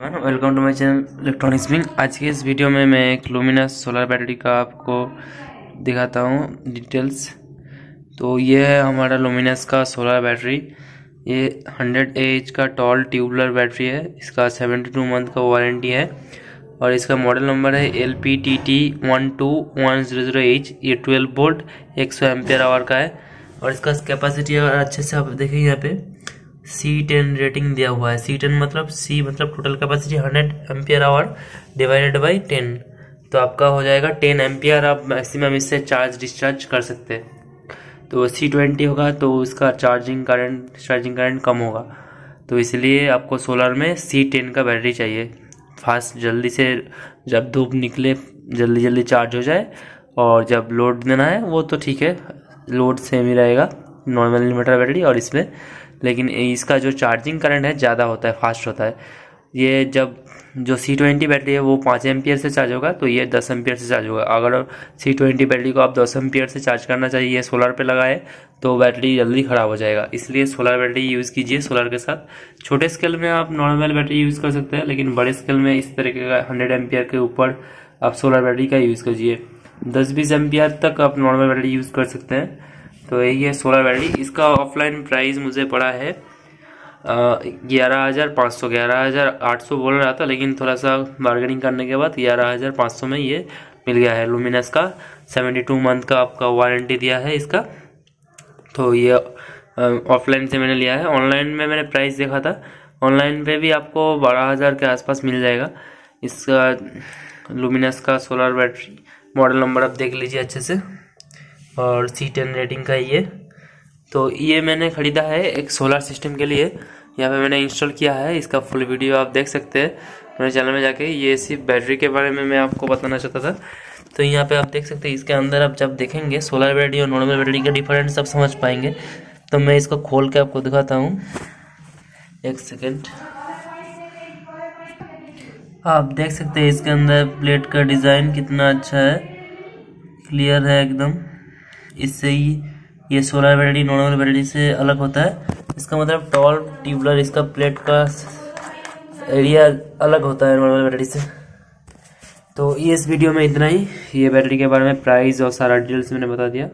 Welcome to my channel electronics being आज के इस वीडियो में मैं एक लुमिनस सोलर बैटरी का आपको दिखाता हूँ डिटेल्स तो ये है हमारा लुमिनस का सोलर बैटरी ये 100 एच का टॉल ट्यूबलर बैटरी है। इसका 72 मंथ का वारंटी है। और इसका मॉडल नंबर है L P T T one two one zero zero H ये ट्वेल्व बोल्ट एक सौ एम्पियर आवर का है। और इसका कैपेसिटी अगर अच्छे से आप देखें यहाँ पे सी टेन रेटिंग दिया हुआ है। सी टेन मतलब सी मतलब total capacity hundred ampere hour divided by ten तो आपका हो जाएगा टेन एम्पियर आप मैक्सिमम इससे चार्ज डिस्चार्ज कर सकते हैं। तो सी ट्वेंटी होगा तो उसका चार्जिंग करंट चार्जिंग करंट कम होगा। तो इसलिए आपको सोलर में सी टेन का बैटरी चाहिए। फास्ट जल्दी से जब धूप निकले जल्दी जल्दी चार्ज हो जाए और जब लोड देना है, वो तो ठीक है लोड सेम ही रहेगा। नॉर्मल इन्वर्टर बैटरी और इसमें, लेकिन इसका जो चार्जिंग करंट है, ज़्यादा होता है फास्ट होता है। ये जब जो सी ट्वेंटी बैटरी है, वो पाँच एम्पियर से चार्ज होगा तो ये दस एम्पियर से चार्ज होगा। अगर सी ट्वेंटी बैटरी को आप दस एम्पियर से चार्ज करना चाहिए सोलर पे लगाए तो बैटरी जल्दी ख़राब हो जाएगा। इसलिए सोलर बैटरी यूज़ कीजिए सोलर के साथ। छोटे स्केल में आप नॉर्मल बैटरी यूज़ कर सकते हैं, लेकिन बड़े स्केल में इस तरीके का हंड्रेड एम्पियर के ऊपर आप सोलर बैटरी का यूज़ कीजिए। दस बीस एम्पियर तक आप नॉर्मल बैटरी यूज़ कर सकते हैं। तो यही है सोलर बैटरी। इसका ऑफलाइन प्राइस मुझे पड़ा है ग्यारह हज़ार पाँच सौ। ग्यारह हज़ार आठ सौ बोल रहा था, लेकिन थोड़ा सा बार्गेनिंग करने के बाद ग्यारह हज़ार पाँच सौ में ये मिल गया है लुमिनस का। सेवेंटी टू मंथ का आपका वारंटी दिया है इसका। तो ये ऑफलाइन से मैंने लिया है। ऑनलाइन में मैंने प्राइस देखा था। ऑनलाइन पे भी आपको बारह हज़ार के आसपास मिल जाएगा। इसका लुमिनस का सोलर बैटरी मॉडल नंबर आप देख लीजिए अच्छे से। और सी टेन रेटिंग का ये। तो ये मैंने ख़रीदा है एक सोलर सिस्टम के लिए। यहाँ पे मैंने इंस्टॉल किया है, इसका फुल वीडियो आप देख सकते हैं। मेरे चैनल में जाके ये सिर्फ़ बैटरी के बारे में मैं आपको बताना चाहता था। तो यहाँ पे आप देख सकते हैं, इसके अंदर आप जब देखेंगे सोलर बैटरी और नॉर्मल बैटरी का डिफरेंस सब समझ पाएँगे। तो मैं इसको खोल के आपको दिखाता हूँ। एक सेकेंड आप देख सकते हैं इसके अंदर प्लेट का डिज़ाइन कितना अच्छा है। क्लियर है एकदम। इससे ही ये सोलर बैटरी नॉर्मल बैटरी से अलग होता है। इसका मतलब टॉल ट्यूबलर इसका प्लेट का एरिया अलग होता है नॉर्मल बैटरी से। तो इस वीडियो में इतना ही। ये बैटरी के बारे में प्राइस और सारा डिटेल्स मैंने बता दिया।